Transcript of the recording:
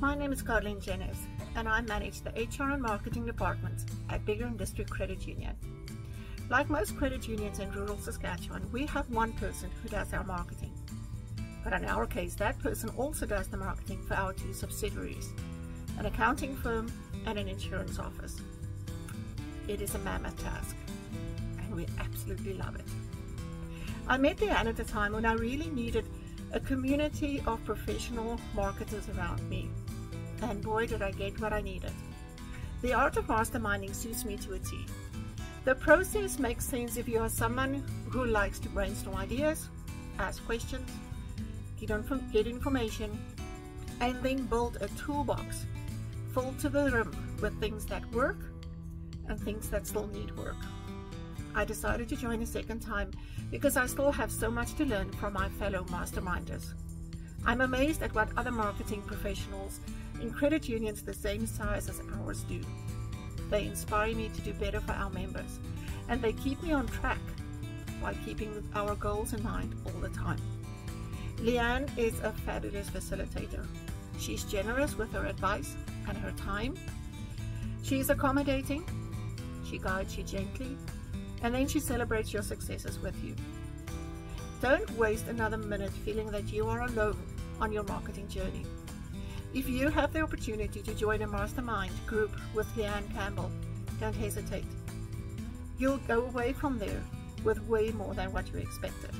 My name is Carlene Genis and I manage the HR and marketing department at Biggar and District Credit Union. Like most credit unions in rural Saskatchewan, we have one person who does our marketing. But in our case, that person also does the marketing for our two subsidiaries, an accounting firm and an insurance office. It is a mammoth task, and we absolutely love it. I met Lyanne at a time when I really needed a community of professional marketers around me, and boy did I get what I needed. The art of masterminding suits me to a T. The process makes sense if you are someone who likes to brainstorm ideas, ask questions, get, on, get information, and then build a toolbox full to the rim with things that work and things that still need work. I decided to join a second time because I still have so much to learn from my fellow masterminders. I'm amazed at what other marketing professionals in credit unions the same size as ours do. They inspire me to do better for our members, and they keep me on track while keeping our goals in mind all the time. Lyanne is a fabulous facilitator. She's generous with her advice and her time. She's accommodating. She guides you gently, and then she celebrates your successes with you. Don't waste another minute feeling that you are alone on your marketing journey. If you have the opportunity to join a mastermind group with Lyanne Campbell, don't hesitate. You'll go away from there with way more than what you expected.